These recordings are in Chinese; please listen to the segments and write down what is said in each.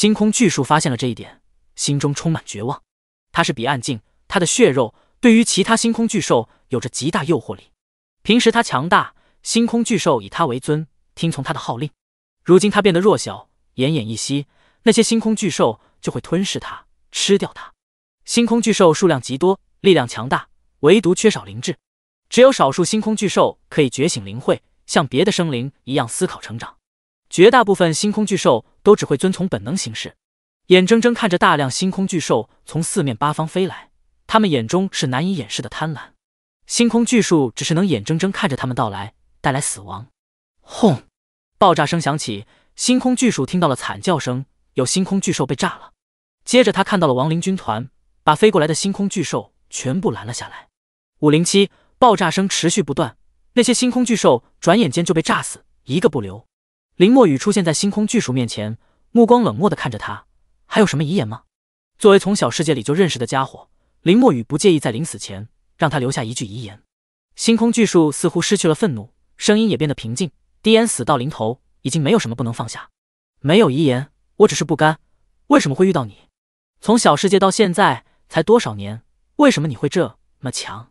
星空巨树发现了这一点，心中充满绝望。它是彼岸境，它的血肉对于其他星空巨兽有着极大诱惑力。平时它强大，星空巨兽以它为尊，听从它的号令。如今它变得弱小，奄奄一息，那些星空巨兽就会吞噬它，吃掉它。星空巨兽数量极多，力量强大，唯独缺少灵智。只有少数星空巨兽可以觉醒灵慧，像别的生灵一样思考成长。绝大部分星空巨兽都只会遵从本能行事，眼睁睁看着大量星空巨兽从四面八方飞来，他们眼中是难以掩饰的贪婪。星空巨树只是能眼睁睁看着他们到来，带来死亡。轰！爆炸声响起，星空巨树听到了惨叫声，有星空巨兽被炸了。接着他看到了亡灵军团，把飞过来的星空巨兽全部拦了下来。五零七。爆炸声持续不断，那些星空巨兽转眼间就被炸死，一个不留。林墨雨出现在星空巨鼠面前，目光冷漠的看着他，还有什么遗言吗？作为从小世界里就认识的家伙，林墨雨不介意在临死前让他留下一句遗言。星空巨树似乎失去了愤怒，声音也变得平静。低言死到临头，已经没有什么不能放下。没有遗言，我只是不甘。为什么会遇到你？从小世界到现在才多少年？为什么你会这么强？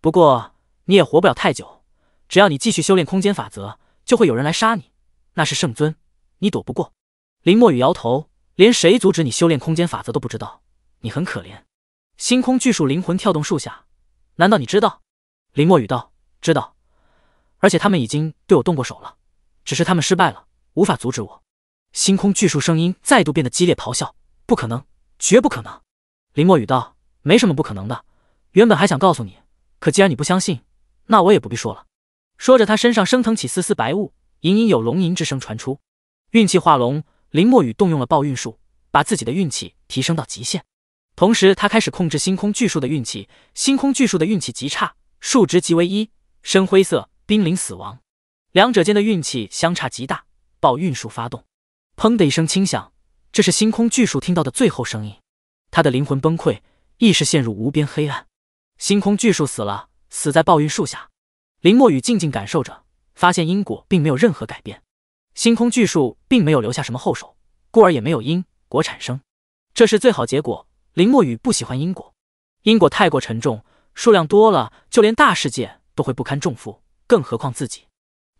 不过你也活不了太久，只要你继续修炼空间法则，就会有人来杀你。那是圣尊，你躲不过。林墨雨摇头，连谁阻止你修炼空间法则都不知道，你很可怜。星空巨树灵魂跳动树下，难道你知道？林墨雨道：知道，而且他们已经对我动过手了，只是他们失败了，无法阻止我。星空巨树声音再度变得激烈，咆哮：不可能，绝不可能！林墨雨道：没什么不可能的，原本还想告诉你。可既然你不相信，那我也不必说了。说着，他身上升腾起丝丝白雾，隐隐有龙吟之声传出。运气化龙，林墨雨动用了暴运术，把自己的运气提升到极限。同时，他开始控制星空巨树的运气。星空巨树的运气极差，数值即为一，深灰色，濒临死亡。两者间的运气相差极大。暴运术发动，砰的一声轻响，这是星空巨树听到的最后声音。他的灵魂崩溃，意识陷入无边黑暗。星空巨树死了，死在暴运树下。林墨雨静静感受着，发现因果并没有任何改变。星空巨树并没有留下什么后手，故而也没有因果产生，这是最好结果。林墨雨不喜欢因果，因果太过沉重，数量多了，就连大世界都会不堪重负，更何况自己。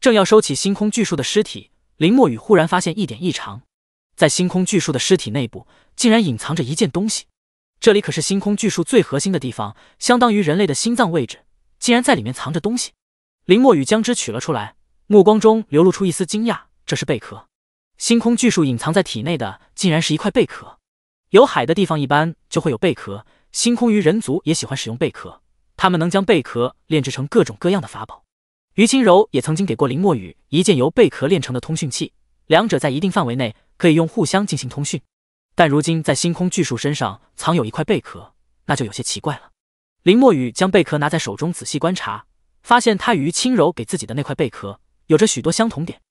正要收起星空巨树的尸体，林墨雨忽然发现一点异常，在星空巨树的尸体内部，竟然隐藏着一件东西。这里可是星空巨树最核心的地方，相当于人类的心脏位置，竟然在里面藏着东西。林墨雨将之取了出来，目光中流露出一丝惊讶：这是贝壳。星空巨树隐藏在体内的，竟然是一块贝壳。有海的地方一般就会有贝壳，星空鱼人族也喜欢使用贝壳，他们能将贝壳炼制成各种各样的法宝。于清柔也曾经给过林墨雨一件由贝壳炼成的通讯器，两者在一定范围内可以用互相进行通讯。但如今在星空巨树身上藏有一块贝壳，那就有些奇怪了。林墨雨将贝壳拿在手中仔细观察，发现他与于轻柔给自己的那块贝壳有着许多相同点。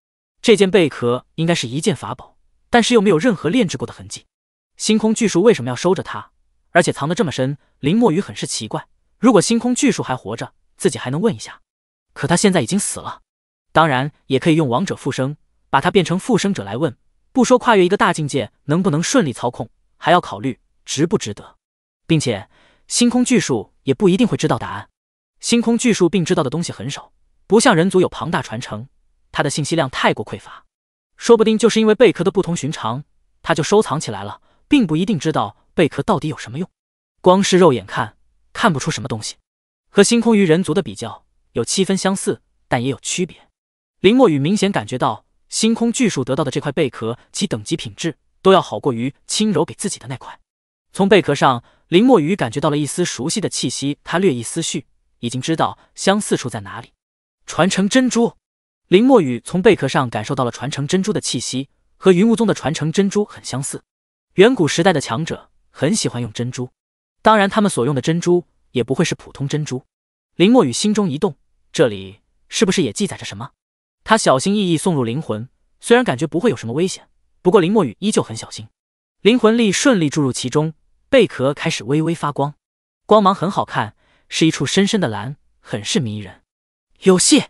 这件贝壳应该是一件法宝，但是又没有任何炼制过的痕迹。星空巨树为什么要收着它，而且藏得这么深？林墨雨很是奇怪。如果星空巨树还活着，自己还能问一下。可他现在已经死了，当然也可以用王者复生，把它变成复生者来问。不说跨越一个大境界能不能顺利操控，还要考虑值不值得，并且星空巨树也不一定会知道答案。星空巨树并知道的东西很少，不像人族有庞大传承，它的信息量太过匮乏。说不定就是因为贝壳的不同寻常，他就收藏起来了，并不一定知道贝壳到底有什么用。光是肉眼看，看不出什么东西。和星空鱼人族的比较，有七分相似，但也有区别。林墨雨明显感觉到。星空巨树得到的这块贝壳，其等级品质都要好过于轻柔给自己的那块。从贝壳上，林墨雨感觉到了一丝熟悉的气息，他略一思绪，已经知道相似处在哪里。传承珍珠，林墨雨从贝壳上感受到了传承珍珠的气息，和云雾宗的传承珍珠很相似。远古时代的强者很喜欢用珍珠，当然他们所用的珍珠也不会是普通珍珠。林墨雨心中一动，这里是不是也记载着什么？他小心翼翼送入灵魂，虽然感觉不会有什么危险，不过林墨雨依旧很小心。灵魂力顺利注入其中，贝壳开始微微发光，光芒很好看，是一处深深的蓝，很是迷人。有戏！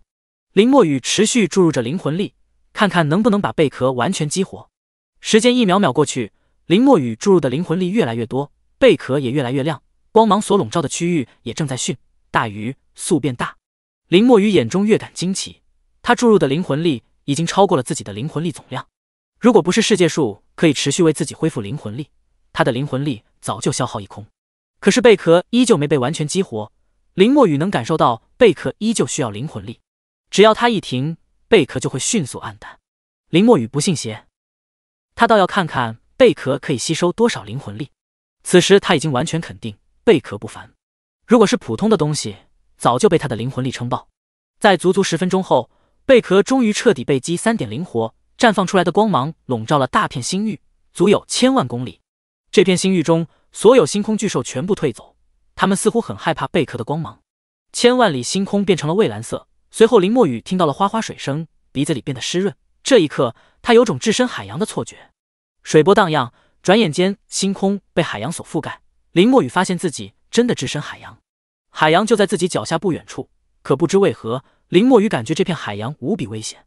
林墨雨持续注入着灵魂力，看看能不能把贝壳完全激活。时间一秒秒过去，林墨雨注入的灵魂力越来越多，贝壳也越来越亮，光芒所笼罩的区域也正在迅大鱼速变大。林墨雨眼中越感惊奇，他注入的灵魂力已经超过了自己的灵魂力总量。如果不是世界树可以持续为自己恢复灵魂力，他的灵魂力早就消耗一空。可是贝壳依旧没被完全激活，林墨雨能感受到贝壳依旧需要灵魂力，只要他一停，贝壳就会迅速暗淡。林墨雨不信邪，他倒要看看贝壳可以吸收多少灵魂力。此时他已经完全肯定贝壳不凡，如果是普通的东西，早就被他的灵魂力撑爆。在足足十分钟后，贝壳终于彻底被击三点灵活。绽放出来的光芒笼罩了大片星域，足有千万公里。这片星域中，所有星空巨兽全部退走，他们似乎很害怕贝壳的光芒。千万里星空变成了蔚蓝色。随后，林墨雨听到了哗哗水声，鼻子里变得湿润。这一刻，他有种置身海洋的错觉。水波荡漾，转眼间，星空被海洋所覆盖。林墨雨发现自己真的置身海洋，海洋就在自己脚下不远处。可不知为何，林墨雨感觉这片海洋无比危险。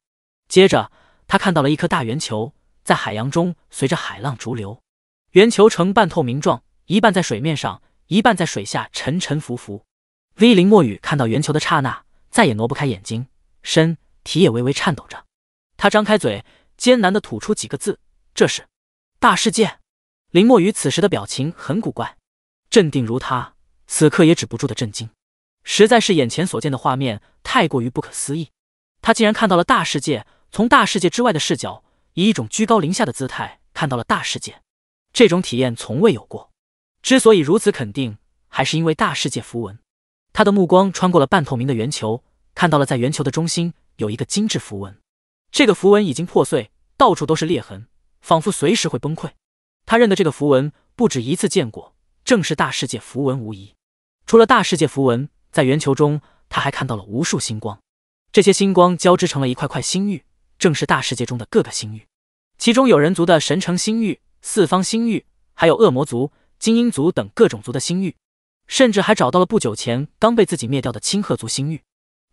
接着，他看到了一颗大圆球在海洋中随着海浪逐流，圆球呈半透明状，一半在水面上，一半在水下沉沉浮浮。V 林墨雨看到圆球的刹那，再也挪不开眼睛，身体也微微颤抖着。他张开嘴，艰难地吐出几个字：“这是大世界。”林墨雨此时的表情很古怪，镇定如他，此刻也止不住的震惊，实在是眼前所见的画面太过于不可思议。他竟然看到了大世界。从大世界之外的视角，以一种居高临下的姿态看到了大世界，这种体验从未有过。之所以如此肯定，还是因为大世界符文。他的目光穿过了半透明的圆球，看到了在圆球的中心有一个精致符文。这个符文已经破碎，到处都是裂痕，仿佛随时会崩溃。他认得这个符文，不止一次见过，正是大世界符文无疑。除了大世界符文，在圆球中他还看到了无数星光，这些星光交织成了一块块星域。正是大世界中的各个星域，其中有人族的神城星域、四方星域，还有恶魔族、精英族等各种族的星域，甚至还找到了不久前刚被自己灭掉的青鹤族星域。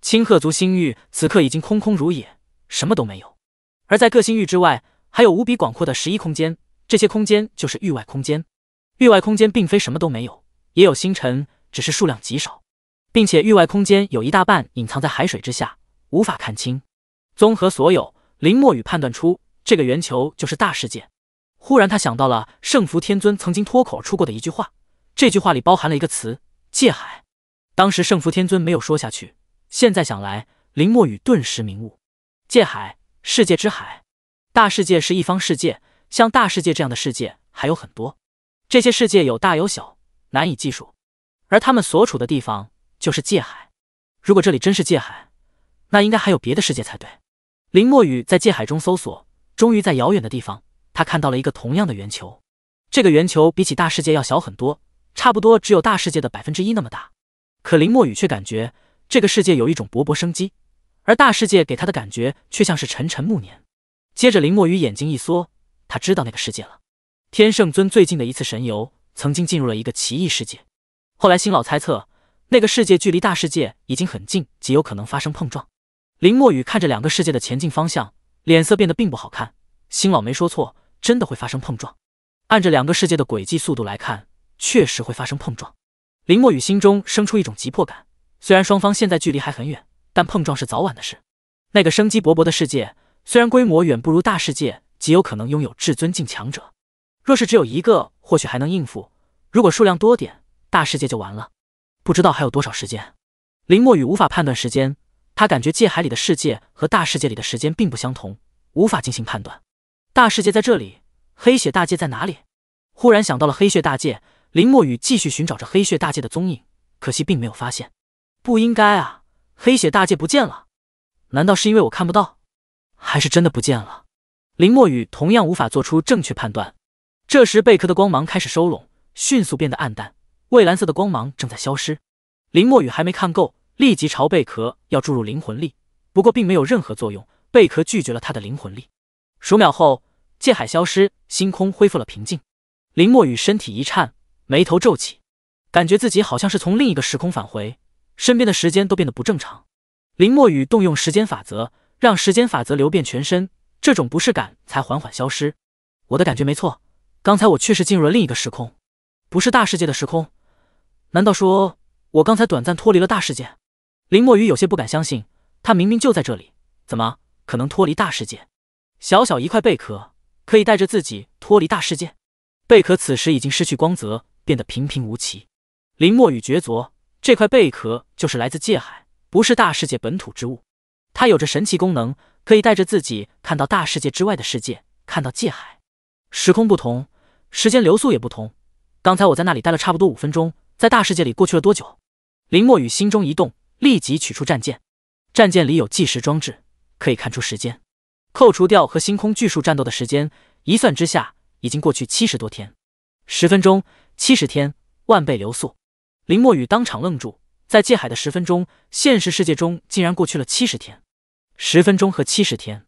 青鹤族星域此刻已经空空如也，什么都没有。而在各星域之外，还有无比广阔的十一空间，这些空间就是域外空间。域外空间并非什么都没有，也有星辰，只是数量极少，并且域外空间有一大半隐藏在海水之下，无法看清。综合所有。林墨雨判断出这个圆球就是大世界。忽然，他想到了圣福天尊曾经脱口而出过的一句话，这句话里包含了一个词“界海”。当时圣福天尊没有说下去，现在想来，林墨雨顿时明悟：界海，世界之海。大世界是一方世界，像大世界这样的世界还有很多。这些世界有大有小，难以计数，而他们所处的地方就是界海。如果这里真是界海，那应该还有别的世界才对。林墨雨在界海中搜索，终于在遥远的地方，他看到了一个同样的圆球。这个圆球比起大世界要小很多，差不多只有大世界的百分之一那么大。可林墨雨却感觉这个世界有一种勃勃生机，而大世界给他的感觉却像是沉沉暮年。接着，林墨雨眼睛一缩，他知道那个世界了。天圣尊最近的一次神游，曾经进入了一个奇异世界。后来，星老猜测，那个世界距离大世界已经很近，极有可能发生碰撞。林墨雨看着两个世界的前进方向，脸色变得并不好看。星老没说错，真的会发生碰撞。按着两个世界的轨迹速度来看，确实会发生碰撞。林墨雨心中生出一种急迫感。虽然双方现在距离还很远，但碰撞是早晚的事。那个生机勃勃的世界，虽然规模远不如大世界，极有可能拥有至尊境强者。若是只有一个，或许还能应付；如果数量多点，大世界就完了。不知道还有多少时间，林墨雨无法判断时间。他感觉界海里的世界和大世界里的时间并不相同，无法进行判断。大世界在这里，黑血大界在哪里？忽然想到了黑血大界，林墨雨继续寻找着黑血大界的踪影，可惜并没有发现。不应该啊，黑血大界不见了，难道是因为我看不到，还是真的不见了？林墨雨同样无法做出正确判断。这时，贝壳的光芒开始收拢，迅速变得暗淡，蔚蓝色的光芒正在消失。林墨雨还没看够。立即朝贝壳要注入灵魂力，不过并没有任何作用，贝壳拒绝了他的灵魂力。数秒后，界海消失，星空恢复了平静。林墨雨身体一颤，眉头皱起，感觉自己好像是从另一个时空返回，身边的时间都变得不正常。林墨雨动用时间法则，让时间法则流遍全身，这种不适感才缓缓消失。我的感觉没错，刚才我确实进入了另一个时空，不是大世界的时空。难道说我刚才短暂脱离了大世界？林墨雨有些不敢相信，他明明就在这里，怎么可能脱离大世界？小小一块贝壳可以带着自己脱离大世界？贝壳此时已经失去光泽，变得平平无奇。林墨雨抉择，这块贝壳就是来自界海，不是大世界本土之物。它有着神奇功能，可以带着自己看到大世界之外的世界，看到界海。时空不同。时间流速也不同。刚才我在那里待了差不多五分钟，在大世界里过去了多久？林墨雨心中一动，立即取出战舰。战舰里有计时装置，可以看出时间。扣除掉和星空巨树战斗的时间，一算之下，已经过去七十多天。十分钟，七十天，万倍流速。林墨雨当场愣住，在界海的十分钟，现实世界中竟然过去了七十天。十分钟和七十天，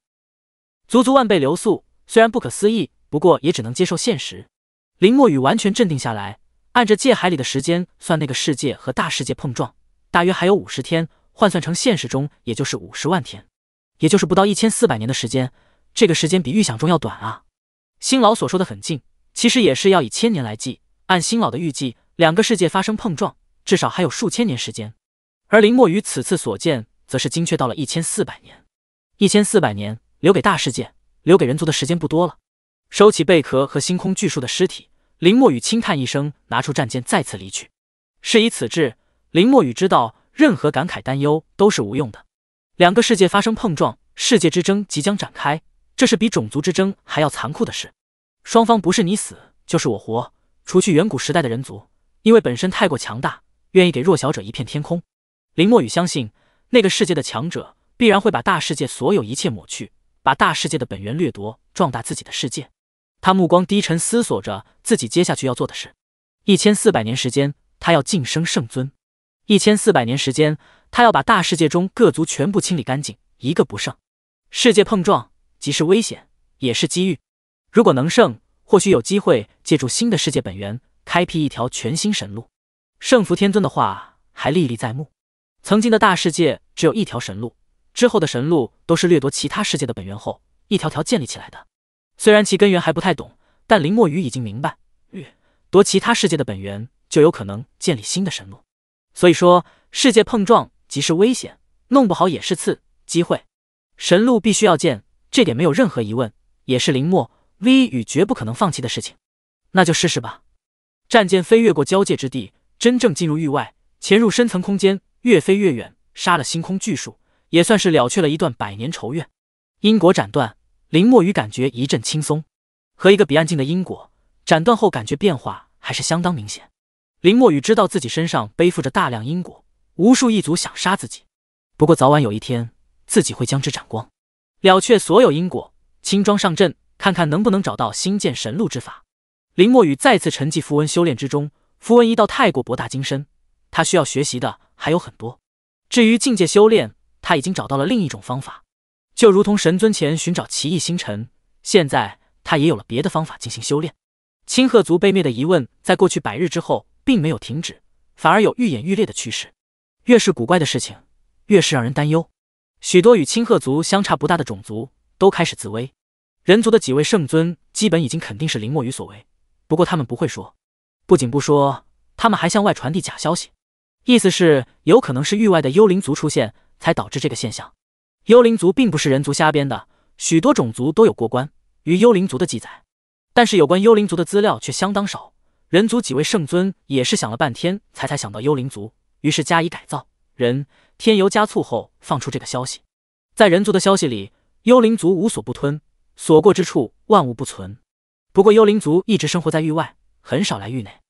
足足万倍流速，虽然不可思议。不过也只能接受现实。林墨雨完全镇定下来，按着界海里的时间算，那个世界和大世界碰撞，大约还有五十天，换算成现实中，也就是五十万天，也就是不到一千四百年的时间。这个时间比预想中要短啊！新老所说的很近，其实也是要以千年来计。按新老的预计，两个世界发生碰撞，至少还有数千年时间。而林墨雨此次所见，则是精确到了一千四百年。一千四百年，留给大世界、留给人族的时间不多了。收起贝壳和星空巨树的尸体，林墨雨轻叹一声，拿出战舰，再次离去。事已此至，林墨雨知道，任何感慨担忧都是无用的。两个世界发生碰撞，世界之争即将展开，这是比种族之争还要残酷的事。双方不是你死就是我活，除去远古时代的人族，因为本身太过强大，愿意给弱小者一片天空。林墨雨相信，那个世界的强者必然会把大世界所有一切抹去，把大世界的本源掠夺，壮大自己的世界。他目光低沉，思索着自己接下去要做的事。一千四百年时间，他要晋升圣尊；一千四百年时间，他要把大世界中各族全部清理干净，一个不剩。世界碰撞既是危险，也是机遇。如果能胜，或许有机会借助新的世界本源，开辟一条全新神路。圣福天尊的话还历历在目。曾经的大世界只有一条神路，之后的神路都是掠夺其他世界的本源后，一条条建立起来的。虽然其根源还不太懂，但林墨鱼已经明白，掠夺其他世界的本源，就有可能建立新的神路。所以说，世界碰撞即是危险，弄不好也是次机会。神路必须要建，这点没有任何疑问，也是林墨 V 与绝不可能放弃的事情。那就试试吧。战舰飞越过交界之地，真正进入域外，潜入深层空间，越飞越远，杀了星空巨树，也算是了却了一段百年仇怨。因果斩断。林墨雨感觉一阵轻松，和一个彼岸境的因果斩断后，感觉变化还是相当明显。林墨雨知道自己身上背负着大量因果，无数异族想杀自己，不过早晚有一天自己会将之斩光，了却所有因果，轻装上阵，看看能不能找到新建神路之法。林墨雨再次沉寂符文修炼之中，符文一道太过博大精深，他需要学习的还有很多。至于境界修炼，他已经找到了另一种方法。就如同神尊前寻找奇异星辰，现在他也有了别的方法进行修炼。青鹤族被灭的疑问，在过去百日之后并没有停止，反而有愈演愈烈的趋势。越是古怪的事情，越是让人担忧。许多与青鹤族相差不大的种族都开始自危。人族的几位圣尊基本已经肯定是林墨雨所为，不过他们不会说。不仅不说，他们还向外传递假消息，意思是有可能是域外的幽灵族出现，才导致这个现象。幽灵族并不是人族瞎编的，许多种族都有过关于幽灵族的记载，但是有关幽灵族的资料却相当少。人族几位圣尊也是想了半天才才想到幽灵族，于是加以改造，人添油加醋后放出这个消息。在人族的消息里，幽灵族无所不吞，所过之处万物不存。不过幽灵族一直生活在域外，很少来域内。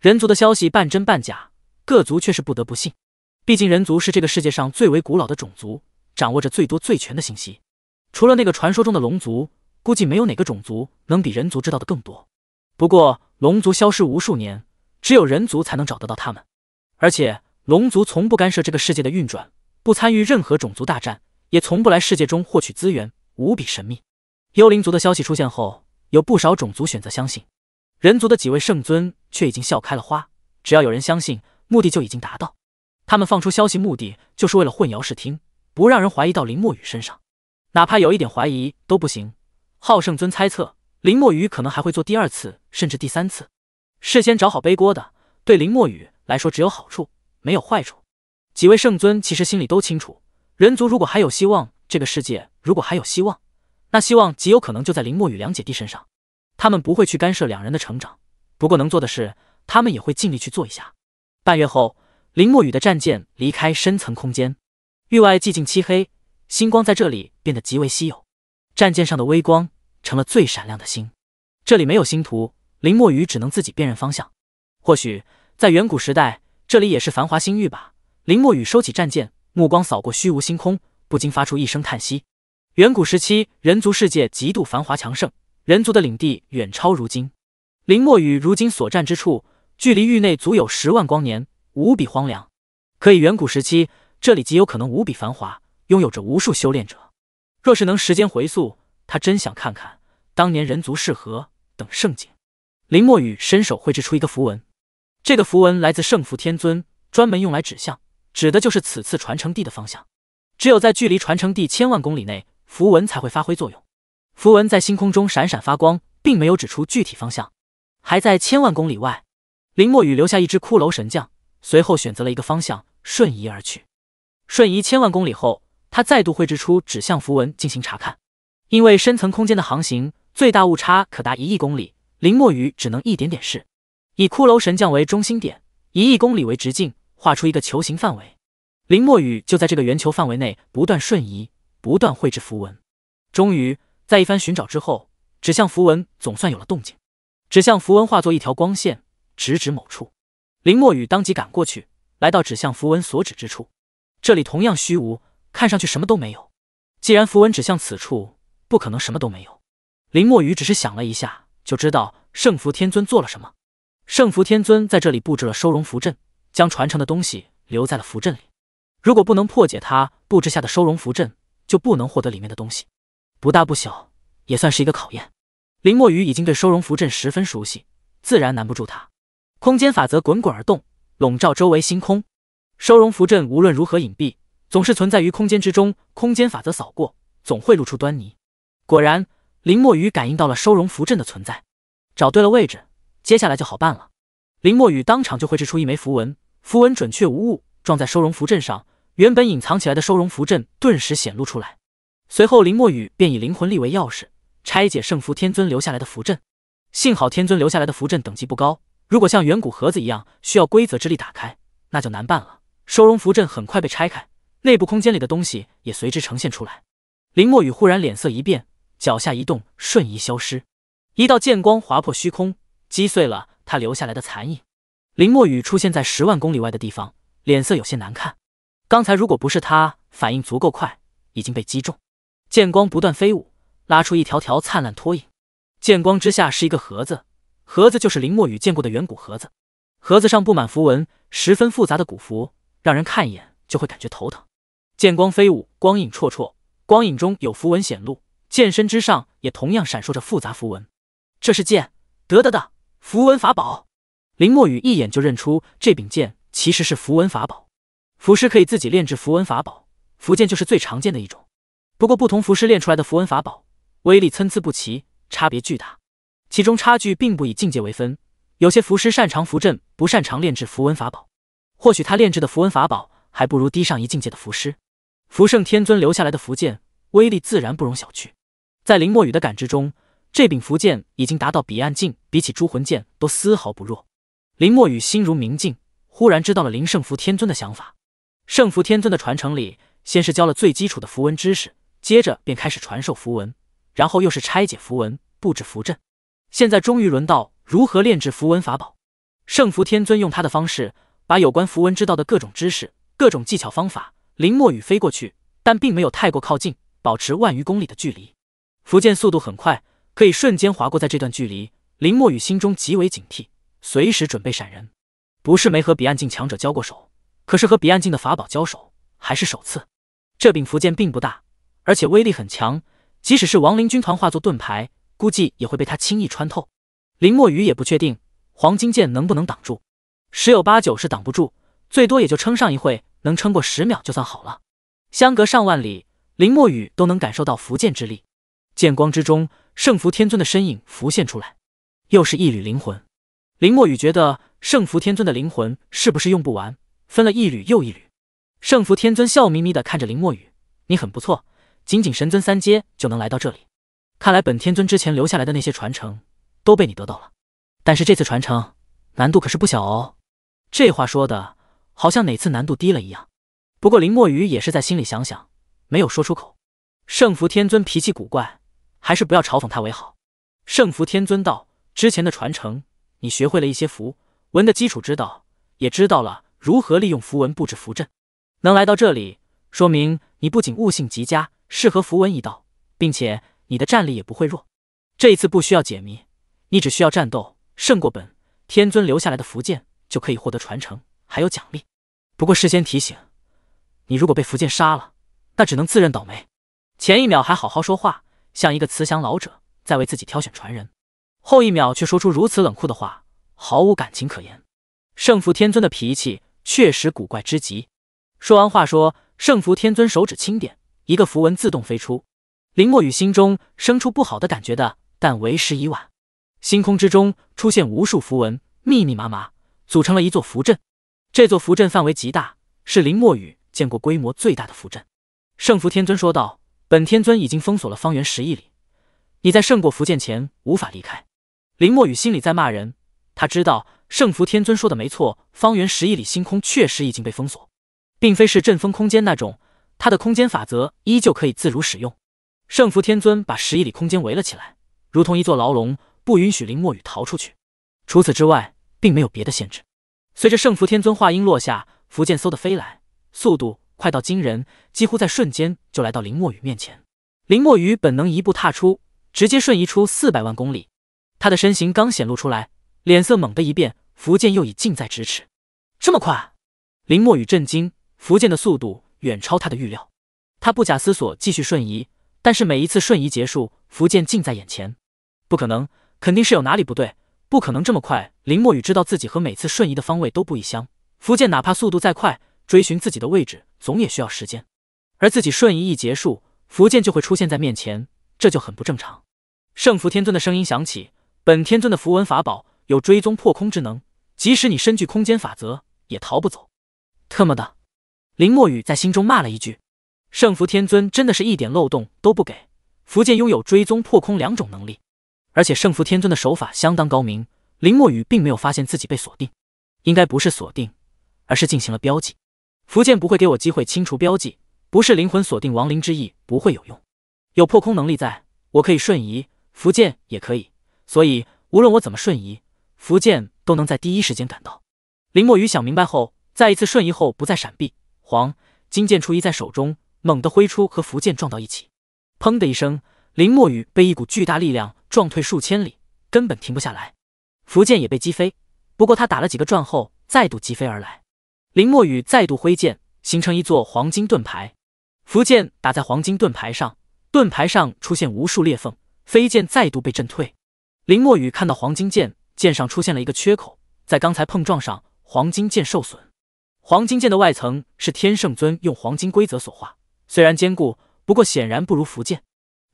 人族的消息半真半假，各族却是不得不信，毕竟人族是这个世界上最为古老的种族。掌握着最多最全的信息，除了那个传说中的龙族，估计没有哪个种族能比人族知道的更多。不过龙族消失无数年，只有人族才能找得到他们。而且龙族从不干涉这个世界的运转，不参与任何种族大战，也从不来世界中获取资源，无比神秘。幽灵族的消息出现后，有不少种族选择相信，人族的几位圣尊却已经笑开了花。只要有人相信，目的就已经达到。他们放出消息目的就是为了混淆视听。不让人怀疑到林墨雨身上，哪怕有一点怀疑都不行。好圣尊猜测，林墨雨可能还会做第二次，甚至第三次。事先找好背锅的，对林墨雨来说只有好处，没有坏处。几位圣尊其实心里都清楚，人族如果还有希望，这个世界如果还有希望，那希望极有可能就在林墨雨两姐弟身上。他们不会去干涉两人的成长，不过能做的事，他们也会尽力去做一下。半月后，林墨雨的战舰离开深层空间，域外寂静漆黑，星光在这里变得极为稀有。战舰上的微光成了最闪亮的星。这里没有星图，林墨雨只能自己辨认方向。或许在远古时代，这里也是繁华星域吧。林墨雨收起战舰，目光扫过虚无星空，不禁发出一声叹息。远古时期，人族世界极度繁华强盛。人族的领地远超如今，林墨雨如今所站之处，距离域内足有十万光年，无比荒凉。可以远古时期，这里极有可能无比繁华，拥有着无数修炼者。若是能时间回溯，他真想看看当年人族是何等盛景。林墨雨伸手绘制出一个符文，这个符文来自圣符天尊，专门用来指向，指的就是此次传承地的方向。只有在距离传承地千万公里内，符文才会发挥作用。符文在星空中闪闪发光，并没有指出具体方向，还在千万公里外。林墨雨留下一只骷髅神将，随后选择了一个方向，瞬移而去。瞬移千万公里后，他再度绘制出指向符文进行查看。因为深层空间的航行最大误差可达一亿公里，林墨雨只能一点点试，以骷髅神将为中心点，一亿公里为直径，画出一个球形范围。林墨雨就在这个圆球范围内不断瞬移，不断绘制符文，终于。在一番寻找之后，指向符文总算有了动静。指向符文化作一条光线，直指某处。林墨雨当即赶过去，来到指向符文所指之处。这里同样虚无，看上去什么都没有。既然符文指向此处，不可能什么都没有。林墨雨只是想了一下，就知道圣符天尊做了什么。圣符天尊在这里布置了收容符阵，将传承的东西留在了符阵里。如果不能破解他布置下的收容符阵，就不能获得里面的东西。不大不小，也算是一个考验。林墨雨已经对收容符阵十分熟悉，自然难不住他。空间法则滚滚而动，笼罩周围星空。收容符阵无论如何隐蔽，总是存在于空间之中。空间法则扫过，总会露出端倪。果然，林墨雨感应到了收容符阵的存在，找对了位置，接下来就好办了。林墨雨当场就绘制出一枚符文，符文准确无误，撞在收容符阵上，原本隐藏起来的收容符阵顿时显露出来。随后，林墨雨便以灵魂力为钥匙，拆解圣符天尊留下来的符阵。幸好天尊留下来的符阵等级不高，如果像远古盒子一样需要规则之力打开，那就难办了。收容符阵很快被拆开，内部空间里的东西也随之呈现出来。林墨雨忽然脸色一变，脚下一动，瞬移消失。一道剑光划破虚空，击碎了他留下来的残影。林墨雨出现在十万公里外的地方，脸色有些难看。刚才如果不是他反应足够快，已经被击中。剑光不断飞舞，拉出一条条灿烂拖影。剑光之下是一个盒子，盒子就是林墨雨见过的远古盒子。盒子上布满符文，十分复杂的古符，让人看一眼就会感觉头疼。剑光飞舞，光影绰绰，光影中有符文显露，剑身之上也同样闪烁着复杂符文。这是剑，得得的符文法宝。林墨雨一眼就认出这柄剑其实是符文法宝。符师可以自己炼制符文法宝，符剑就是最常见的一种。不过，不同符师炼出来的符文法宝威力参差不齐，差别巨大。其中差距并不以境界为分，有些符师擅长符阵，不擅长炼制符文法宝。或许他炼制的符文法宝还不如低上一境界的符师。符圣天尊留下来的符剑威力自然不容小觑。在林墨雨的感知中，这柄符剑已经达到彼岸境，比起诸魂剑都丝毫不弱。林墨雨心如明镜，忽然知道了林圣符天尊的想法。圣符天尊的传承里，先是教了最基础的符文知识。接着便开始传授符文，然后又是拆解符文、布置符阵。现在终于轮到如何炼制符文法宝。圣符天尊用他的方式，把有关符文知道的各种知识、各种技巧方法。林墨雨飞过去，但并没有太过靠近，保持万余公里的距离。符剑速度很快，可以瞬间划过在这段距离。林墨雨心中极为警惕，随时准备闪人。不是没和彼岸境强者交过手，可是和彼岸境的法宝交手还是首次。这柄符剑并不大。而且威力很强，即使是亡灵军团化作盾牌，估计也会被他轻易穿透。林墨雨也不确定黄金剑能不能挡住，十有八九是挡不住，最多也就撑上一会，能撑过十秒就算好了。相隔上万里，林墨雨都能感受到符剑之力。剑光之中，圣福天尊的身影浮现出来，又是一缕灵魂。林墨雨觉得圣福天尊的灵魂是不是用不完，分了一缕又一缕。圣福天尊笑眯眯的看着林墨雨：“你很不错，仅仅神尊三阶就能来到这里。看来本天尊之前留下来的那些传承都被你得到了。但是这次传承难度可是不小哦。”这话说的好像哪次难度低了一样。不过林墨雨也是在心里想想，没有说出口。圣福天尊脾气古怪，还是不要嘲讽他为好。圣符天尊道：“之前的传承，你学会了一些符文的基础之道，也知道了如何利用符文布置符阵。能来到这里，说明你不仅悟性极佳，适合符文一道，并且你的战力也不会弱。这一次不需要解谜，你只需要战斗胜过本天尊留下来的符剑，就可以获得传承，还有奖励。不过事先提醒，你如果被符剑杀了，那只能自认倒霉。”前一秒还好好说话，像一个慈祥老者在为自己挑选传人，后一秒却说出如此冷酷的话，毫无感情可言。圣福天尊的脾气确实古怪之极。说完话，说圣福天尊手指轻点，一个符文自动飞出。林墨雨心中生出不好的感觉的，但为时已晚。星空之中出现无数符文，密密麻麻，组成了一座符阵。这座符阵范围极大，是林墨雨见过规模最大的符阵。圣福天尊说道。本天尊已经封锁了方圆十亿里，你在胜过福剑前无法离开。林墨雨心里在骂人，他知道圣福天尊说的没错，方圆十亿里星空确实已经被封锁，并非是阵风空间那种，他的空间法则依旧可以自如使用。圣福天尊把十亿里空间围了起来，如同一座牢笼，不允许林墨雨逃出去。除此之外，并没有别的限制。随着圣福天尊话音落下，福剑嗖的飞来，速度。快到惊人，几乎在瞬间就来到林墨雨面前。林墨雨本能一步踏出，直接瞬移出四百万公里。他的身形刚显露出来，脸色猛地一变，福建又已近在咫尺。这么快！林墨雨震惊，福建的速度远超他的预料。他不假思索继续瞬移，但是每一次瞬移结束，福建近在眼前。不可能，肯定是有哪里不对，不可能这么快。林墨雨知道自己和每次瞬移的方位都不一相，福建哪怕速度再快。追寻自己的位置总也需要时间，而自己瞬移一结束，符剑就会出现在面前，这就很不正常。圣符天尊的声音响起：“本天尊的符文法宝有追踪破空之能，即使你身具空间法则，也逃不走。”特么的！林墨雨在心中骂了一句：“圣符天尊真的是一点漏洞都不给。符剑拥有追踪破空两种能力，而且圣符天尊的手法相当高明。林墨雨并没有发现自己被锁定，应该不是锁定，而是进行了标记。”符剑不会给我机会清除标记，不是灵魂锁定亡灵之意不会有用。有破空能力在，我可以瞬移，符剑也可以，所以无论我怎么瞬移，符剑都能在第一时间赶到。林墨雨想明白后，再一次瞬移后不再闪避，黄金剑出一在手中，猛地挥出和符剑撞到一起，砰的一声，林墨雨被一股巨大力量撞退数千里，根本停不下来。符剑也被击飞，不过他打了几个转后，再度击飞而来。林墨雨再度挥剑，形成一座黄金盾牌，符剑打在黄金盾牌上，盾牌上出现无数裂缝，飞剑再度被震退。林墨雨看到黄金剑，剑上出现了一个缺口，在刚才碰撞上，黄金剑受损。黄金剑的外层是天圣尊用黄金规则所化，虽然坚固，不过显然不如符剑。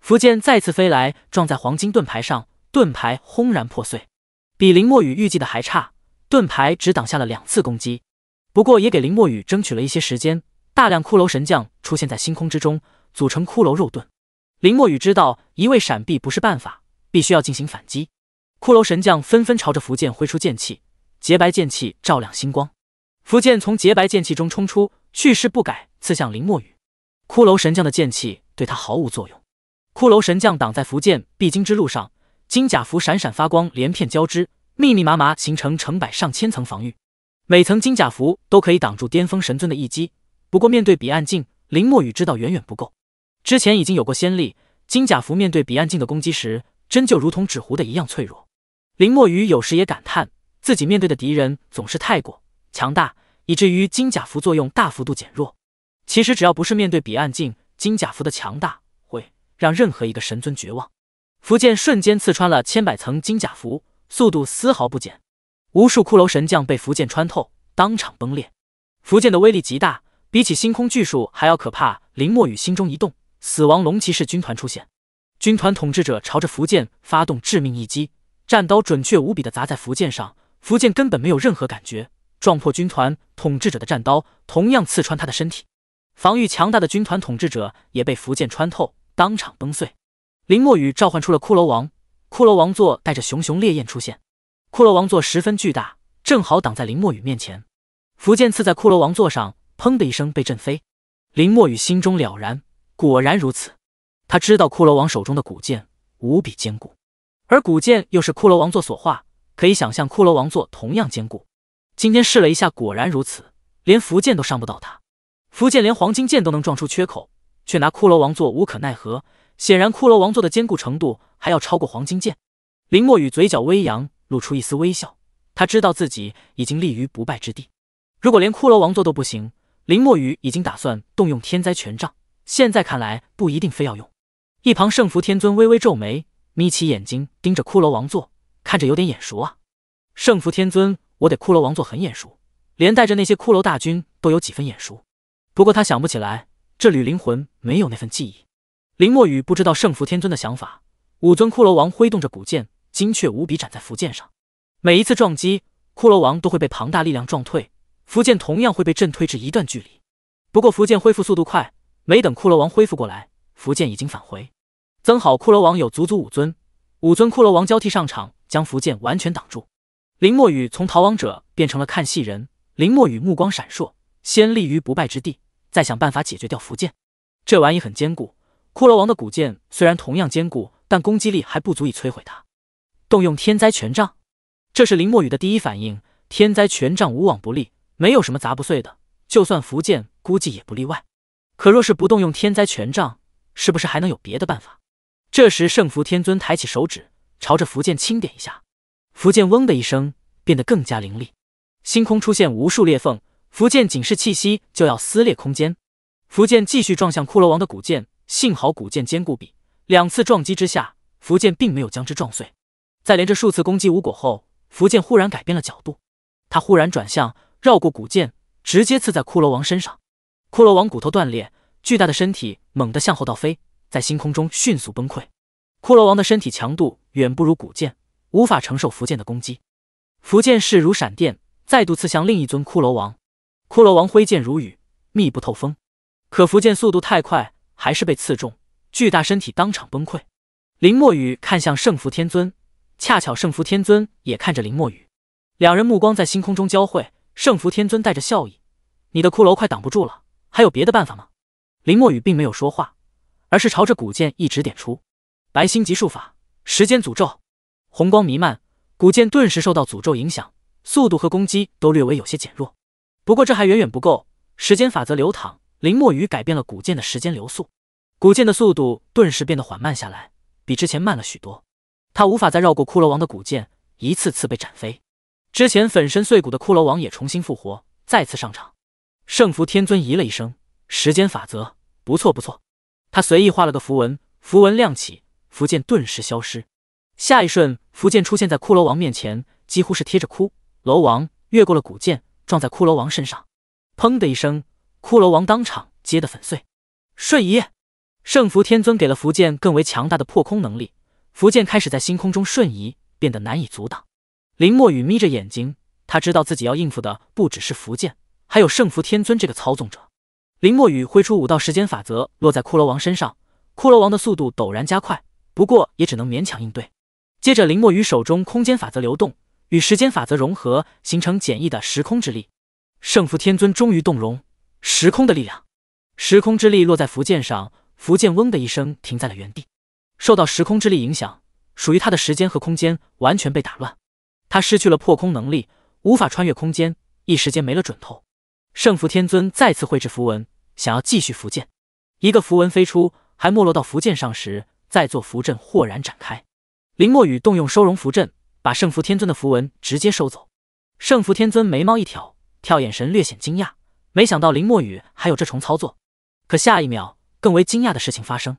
符剑再次飞来，撞在黄金盾牌上，盾牌轰然破碎，比林墨雨预计的还差，盾牌只挡下了两次攻击。不过也给林墨雨争取了一些时间，大量骷髅神将出现在星空之中，组成骷髅肉盾。林墨雨知道一味闪避不是办法，必须要进行反击。骷髅神将纷纷朝着符剑挥出剑气，洁白剑气照亮星光，符剑从洁白剑气中冲出，去势不改刺向林墨雨。骷髅神将的剑气对他毫无作用。骷髅神将挡在符剑必经之路上，金甲符闪闪发光，连片交织，密密麻麻形成成百上千层防御。每层金甲符都可以挡住巅峰神尊的一击，不过面对彼岸镜，林墨雨知道远远不够。之前已经有过先例，金甲符面对彼岸镜的攻击时，真就如同纸糊的一样脆弱。林墨雨有时也感叹，自己面对的敌人总是太过强大，以至于金甲符作用大幅度减弱。其实只要不是面对彼岸镜，金甲符的强大会让任何一个神尊绝望。符剑瞬间刺穿了千百层金甲符，速度丝毫不减。无数骷髅神将被符剑穿透，当场崩裂。符剑的威力极大，比起星空巨树还要可怕。林墨雨心中一动，死亡龙骑士军团出现。军团统治者朝着福建发动致命一击，战刀准确无比的砸在福建上，福建根本没有任何感觉，撞破军团统治者的战刀，同样刺穿他的身体。防御强大的军团统治者也被福建穿透，当场崩碎。林墨雨召唤出了骷髅王，骷髅王座带着熊熊烈焰出现，骷髅王座十分巨大，正好挡在林墨雨面前。福剑刺在骷髅王座上，砰的一声被震飞。林墨雨心中了然，果然如此。他知道骷髅王手中的古剑无比坚固，而古剑又是骷髅王座所化，可以想象骷髅王座同样坚固。今天试了一下，果然如此，连福剑都伤不到他。福剑连黄金剑都能撞出缺口，却拿骷髅王座无可奈何。显然，骷髅王座的坚固程度还要超过黄金剑。林墨雨嘴角微扬，露出一丝微笑。他知道自己已经立于不败之地。如果连骷髅王座都不行，林墨雨已经打算动用天灾权杖。现在看来，不一定非要用。一旁圣福天尊微微皱眉，眯起眼睛盯着骷髅王座，看着有点眼熟啊。圣福天尊，我得骷髅王座很眼熟，连带着那些骷髅大军都有几分眼熟。不过他想不起来，这缕灵魂没有那份记忆。林墨雨不知道圣福天尊的想法。五尊骷髅王挥动着古剑，精确无比斩在符剑上。每一次撞击，骷髅王都会被庞大力量撞退，符剑同样会被震退至一段距离。不过符剑恢复速度快，没等骷髅王恢复过来，符剑已经返回。增好骷髅王有足足五尊，五尊骷髅王交替上场，将符剑完全挡住。林墨雨从逃亡者变成了看戏人。林墨雨目光闪烁。先立于不败之地，再想办法解决掉符剑。这玩意很坚固，骷髅王的古剑虽然同样坚固，但攻击力还不足以摧毁它。动用天灾权杖，这是林墨雨的第一反应。天灾权杖无往不利，没有什么砸不碎的，就算符剑，估计也不例外。可若是不动用天灾权杖，是不是还能有别的办法？这时，圣符天尊抬起手指，朝着符剑轻点一下，符剑嗡的一声变得更加凌厉，星空出现无数裂缝。符剑仅是气息就要撕裂空间，符剑继续撞向骷髅王的古剑，幸好古剑坚固比两次撞击之下，符剑并没有将之撞碎。在连着数次攻击无果后，符剑忽然改变了角度，他忽然转向，绕过古剑，直接刺在骷髅王身上。骷髅王骨头断裂，巨大的身体猛地向后倒飞，在星空中迅速崩溃。骷髅王的身体强度远不如古剑，无法承受符剑的攻击。符剑势如闪电，再度刺向另一尊骷髅王。骷髅王挥剑如雨，密不透风，可符剑速度太快，还是被刺中，巨大身体当场崩溃。林墨雨看向圣符天尊，恰巧圣符天尊也看着林墨雨，两人目光在星空中交汇。圣符天尊带着笑意：“你的骷髅快挡不住了，还有别的办法吗？”林墨雨并没有说话，而是朝着古剑一指点出：“白星级术法，时间诅咒。”红光弥漫，古剑顿时受到诅咒影响，速度和攻击都略微有些减弱。不过这还远远不够，时间法则流淌，林墨雨改变了古剑的时间流速，古剑的速度顿时变得缓慢下来，比之前慢了许多。他无法再绕过骷髅王的古剑，一次次被斩飞。之前粉身碎骨的骷髅王也重新复活，再次上场。圣符天尊咦了一声：“时间法则，不错不错。”他随意画了个符文，符文亮起，符剑顿时消失。下一瞬，符剑出现在骷髅王面前，几乎是贴着骷髅王越过了古剑。撞在骷髅王身上，砰的一声，骷髅王当场接得粉碎。瞬移，圣符天尊给了符剑更为强大的破空能力，符剑开始在星空中瞬移，变得难以阻挡。林墨雨眯着眼睛，他知道自己要应付的不只是符剑，还有圣符天尊这个操纵者。林墨雨挥出五道时间法则，落在骷髅王身上，骷髅王的速度陡然加快，不过也只能勉强应对。接着，林墨雨手中空间法则流动。与时间法则融合，形成简易的时空之力。圣符天尊终于动容时空的力量，时空之力落在符剑上，符剑嗡的一声停在了原地。受到时空之力影响，属于他的时间和空间完全被打乱，他失去了破空能力，无法穿越空间，一时间没了准头。圣符天尊再次绘制符文，想要继续符剑。一个符文飞出，还没落到符剑上时，再做符阵豁然展开。林墨雨动用收容符阵。把圣符天尊的符文直接收走，圣符天尊眉毛一挑，跳眼神略显惊讶，没想到林墨雨还有这重操作。可下一秒，更为惊讶的事情发生，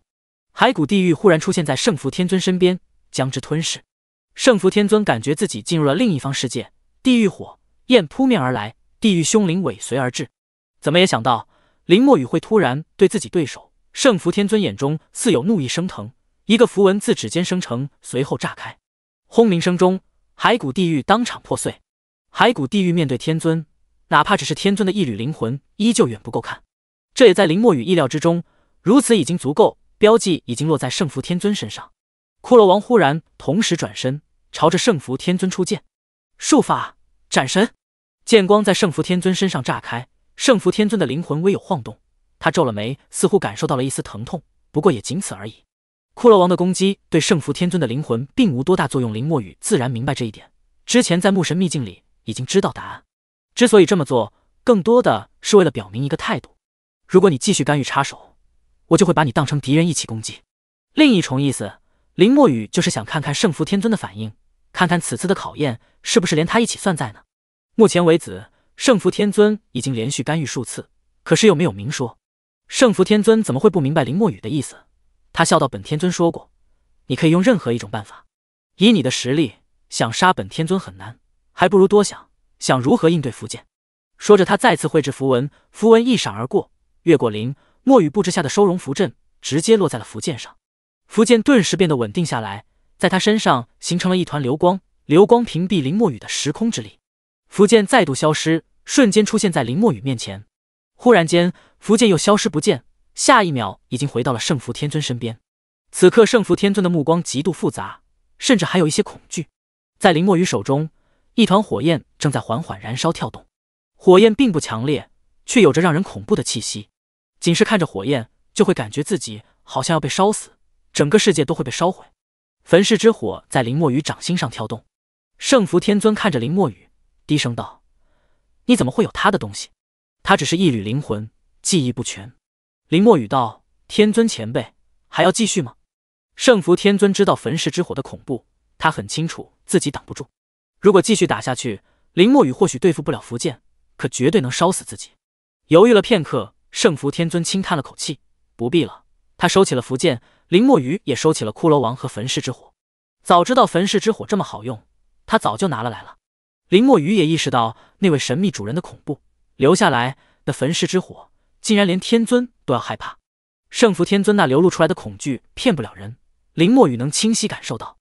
骸骨地狱忽然出现在圣符天尊身边，将之吞噬。圣符天尊感觉自己进入了另一方世界，地狱火焰扑面而来，地狱凶灵尾随而至。怎么也想到林墨雨会突然对自己对手，圣符天尊眼中似有怒意升腾，一个符文自指尖生成，随后炸开，轰鸣声中，骸骨地狱当场破碎。骸骨地狱面对天尊，哪怕只是天尊的一缕灵魂，依旧远不够看。这也在林墨雨意料之中，如此已经足够。标记已经落在圣符天尊身上。骷髅王忽然同时转身，朝着圣符天尊出剑，术法斩神，剑光在圣符天尊身上炸开。圣符天尊的灵魂微有晃动，他皱了眉，似乎感受到了一丝疼痛，不过也仅此而已。骷髅王的攻击对圣符天尊的灵魂并无多大作用，林墨雨自然明白这一点。之前在牧神秘境里已经知道答案，之所以这么做，更多的是为了表明一个态度：如果你继续干预插手，我就会把你当成敌人一起攻击。另一重意思，林墨雨就是想看看圣符天尊的反应，看看此次的考验是不是连他一起算在呢？目前为止。圣符天尊已经连续干预数次，可是又没有明说。圣符天尊怎么会不明白林墨雨的意思？他笑道：“本天尊说过，你可以用任何一种办法。以你的实力，想杀本天尊很难，还不如多想想如何应对符剑。”说着，他再次绘制符文，符文一闪而过，越过林墨雨布置下的收容符阵，直接落在了符剑上。符剑顿时变得稳定下来，在他身上形成了一团流光，流光屏蔽林墨雨的时空之力。符剑再度消失，瞬间出现在林墨雨面前。忽然间，符剑又消失不见，下一秒已经回到了圣符天尊身边。此刻，圣符天尊的目光极度复杂，甚至还有一些恐惧。在林墨雨手中，一团火焰正在缓缓燃烧跳动。火焰并不强烈，却有着让人恐怖的气息。仅是看着火焰，就会感觉自己好像要被烧死，整个世界都会被烧毁。焚世之火在林墨雨掌心上跳动。圣符天尊看着林墨雨。低声道：“你怎么会有他的东西？他只是一缕灵魂，记忆不全。”林墨雨道：“天尊前辈，还要继续吗？”圣符天尊知道焚世之火的恐怖，他很清楚自己挡不住。如果继续打下去，林墨雨或许对付不了符剑，可绝对能烧死自己。犹豫了片刻，圣符天尊轻叹了口气：“不必了。”他收起了符剑，林墨雨也收起了骷髅王和焚世之火。早知道焚世之火这么好用，他早就拿了来了。林墨雨也意识到那位神秘主人的恐怖，留下来的焚世之火竟然连天尊都要害怕。圣符天尊那流露出来的恐惧骗不了人，林墨雨能清晰感受到。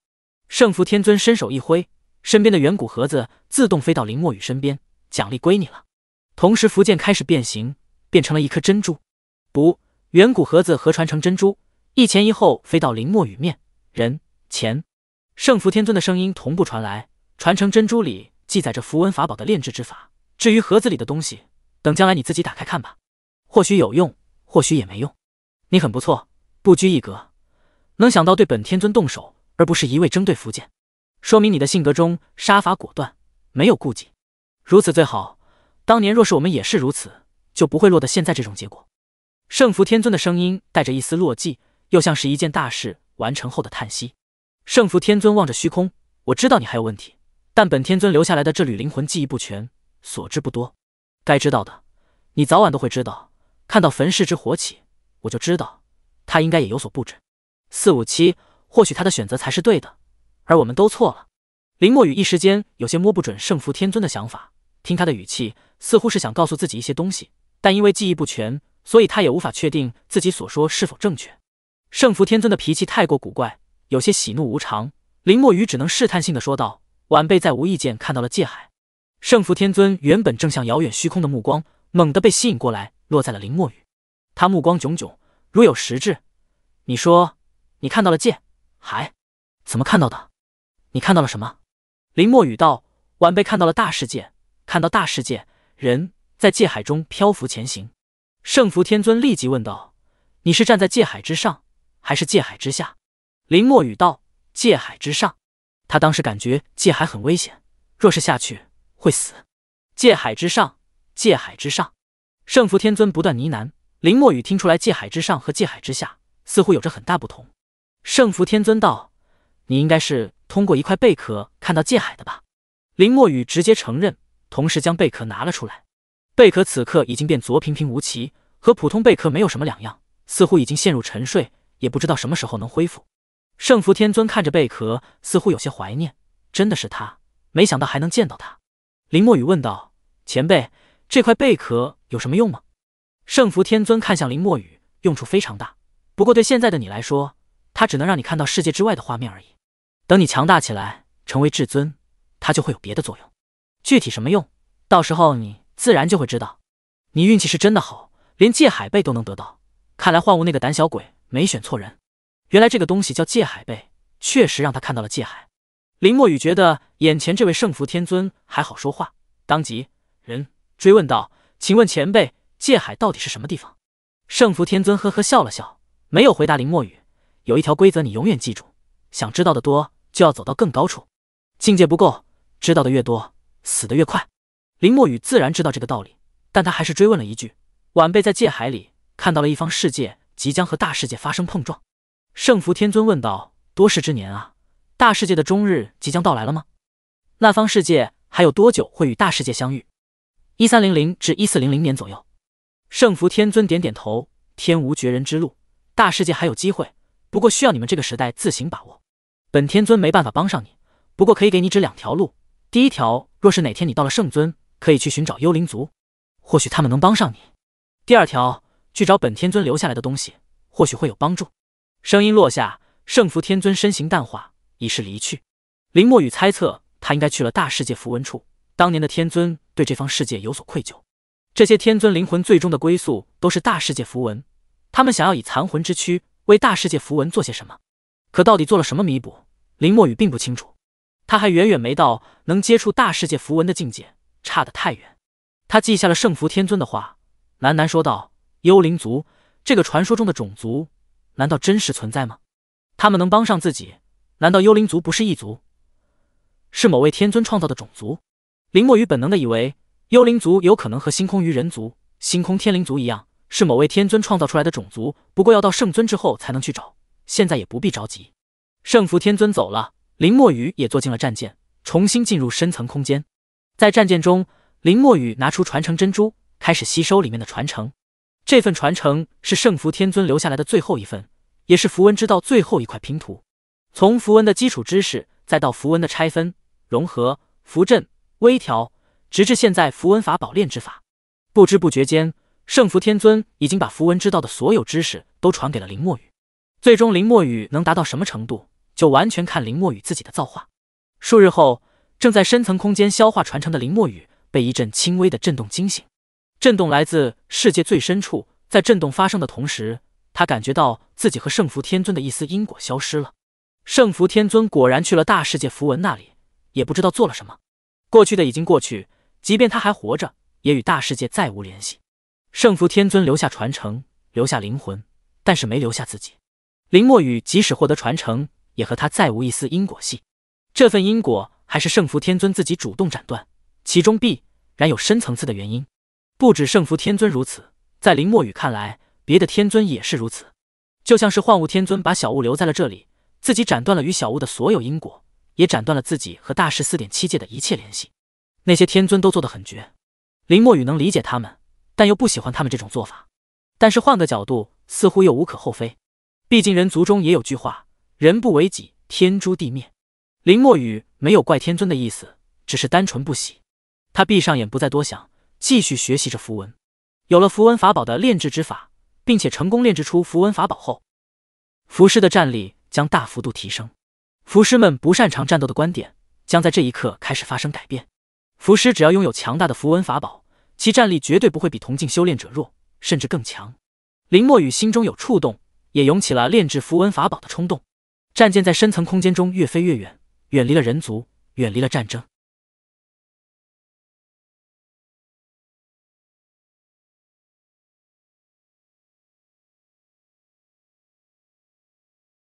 圣符天尊伸手一挥，身边的远古盒子自动飞到林墨雨身边，奖励归你了。同时符剑开始变形，变成了一颗珍珠。不，远古盒子合传成珍珠，一前一后飞到林墨雨面人前。圣符天尊的声音同步传来，传承珍珠里。记载着符文法宝的炼制之法。至于盒子里的东西，等将来你自己打开看吧，或许有用，或许也没用。你很不错，不拘一格，能想到对本天尊动手，而不是一味针对符剑，说明你的性格中杀伐果断，没有顾忌。如此最好。当年若是我们也是如此，就不会落得现在这种结果。圣符天尊的声音带着一丝落寂，又像是一件大事完成后的叹息。圣符天尊望着虚空，我知道你还有问题。但本天尊留下来的这缕灵魂记忆不全，所知不多。该知道的，你早晚都会知道。看到焚世之火起，我就知道他应该也有所布置。四五七，或许他的选择才是对的，而我们都错了。林墨雨一时间有些摸不准圣符天尊的想法，听他的语气，似乎是想告诉自己一些东西，但因为记忆不全，所以他也无法确定自己所说是否正确。圣符天尊的脾气太过古怪，有些喜怒无常。林墨雨只能试探性的说道。晚辈在无意间看到了界海，圣符天尊原本正向遥远虚空的目光猛地被吸引过来，落在了林墨雨。他目光炯炯，如有实质。你说你看到了界海？怎么看到的？你看到了什么？林墨雨道：晚辈看到了大世界，看到大世界人在界海中漂浮前行。圣符天尊立即问道：你是站在界海之上，还是界海之下？林墨雨道：界海之上。他当时感觉界海很危险，若是下去会死。界海之上，界海之上，圣符天尊不断呢喃。林墨雨听出来，界海之上和界海之下似乎有着很大不同。圣符天尊道：“你应该是通过一块贝壳看到界海的吧？”林墨雨直接承认，同时将贝壳拿了出来。贝壳此刻已经变作平平无奇，和普通贝壳没有什么两样，似乎已经陷入沉睡，也不知道什么时候能恢复。圣符天尊看着贝壳，似乎有些怀念。真的是他，没想到还能见到他。林墨雨问道：“前辈，这块贝壳有什么用吗？”圣符天尊看向林墨雨，用处非常大，不过对现在的你来说，它只能让你看到世界之外的画面而已。等你强大起来，成为至尊，它就会有别的作用。具体什么用，到时候你自然就会知道。你运气是真的好，连界海贝都能得到。看来幻物那个胆小鬼没选错人。原来这个东西叫界海贝，确实让他看到了界海。林墨雨觉得眼前这位圣福天尊还好说话，当即人追问道：“请问前辈，界海到底是什么地方？”圣福天尊呵呵笑了笑，没有回答林墨雨。有一条规则你永远记住：想知道的多，就要走到更高处；境界不够，知道的越多，死的越快。林墨雨自然知道这个道理，但他还是追问了一句：“晚辈在界海里看到了一方世界即将和大世界发生碰撞。”圣福天尊问道：“多事之年啊，大世界的终日即将到来了吗？那方世界还有多久会与大世界相遇？”一三零零至一四零零年左右。圣福天尊点点头：“天无绝人之路，大世界还有机会，不过需要你们这个时代自行把握。本天尊没办法帮上你，不过可以给你指两条路。第一条，若是哪天你到了圣尊，可以去寻找幽灵族，或许他们能帮上你；第二条，去找本天尊留下来的东西，或许会有帮助。”声音落下，圣福天尊身形淡化，已是离去。林墨雨猜测，他应该去了大世界符文处。当年的天尊对这方世界有所愧疚。这些天尊灵魂最终的归宿都是大世界符文，他们想要以残魂之躯为大世界符文做些什么？可到底做了什么弥补？林墨雨并不清楚，他还远远没到能接触大世界符文的境界，差得太远。他记下了圣福天尊的话，喃喃说道：“幽灵族，这个传说中的种族，难道真实存在吗？他们能帮上自己？难道幽灵族不是异族，是某位天尊创造的种族？”林墨雨本能的以为。幽灵族有可能和星空鱼人族、星空天灵族一样，是某位天尊创造出来的种族。不过要到圣尊之后才能去找，现在也不必着急。圣福天尊走了，林墨雨也坐进了战舰，重新进入深层空间。在战舰中，林墨雨拿出传承珍珠，开始吸收里面的传承。这份传承是圣福天尊留下来的最后一份，也是符文之道最后一块拼图。从符文的基础知识，再到符文的拆分、融合、符阵、微调。直至现在，符文法宝炼制法，不知不觉间，圣符天尊已经把符文之道的所有知识都传给了林墨雨。最终，林墨雨能达到什么程度，就完全看林墨雨自己的造化。数日后，正在深层空间消化传承的林墨雨被一阵轻微的震动惊醒。震动来自世界最深处，在震动发生的同时，他感觉到自己和圣符天尊的一丝因果消失了。圣符天尊果然去了大世界符文那里，也不知道做了什么。过去的已经过去。即便他还活着，也与大世界再无联系。圣福天尊留下传承，留下灵魂，但是没留下自己。林墨雨即使获得传承，也和他再无一丝因果系。这份因果还是圣福天尊自己主动斩断，其中必然有深层次的原因。不止圣福天尊如此，在林墨雨看来，别的天尊也是如此。就像是幻物天尊把小物留在了这里，自己斩断了与小物的所有因果，也斩断了自己和大师四点七界的一切联系。那些天尊都做得很绝，林墨雨能理解他们，但又不喜欢他们这种做法。但是换个角度，似乎又无可厚非。毕竟人族中也有句话：“人不为己，天诛地灭。”林墨雨没有怪天尊的意思，只是单纯不喜。他闭上眼，不再多想，继续学习着符文。有了符文法宝的炼制之法，并且成功炼制出符文法宝后，符师的战力将大幅度提升。符师们不擅长战斗的观点，将在这一刻开始发生改变。符师只要拥有强大的符文法宝，其战力绝对不会比同境修炼者弱，甚至更强。林墨雨心中有触动，也涌起了炼制符文法宝的冲动。战舰在深层空间中越飞越远，远离了人族，远离了战争。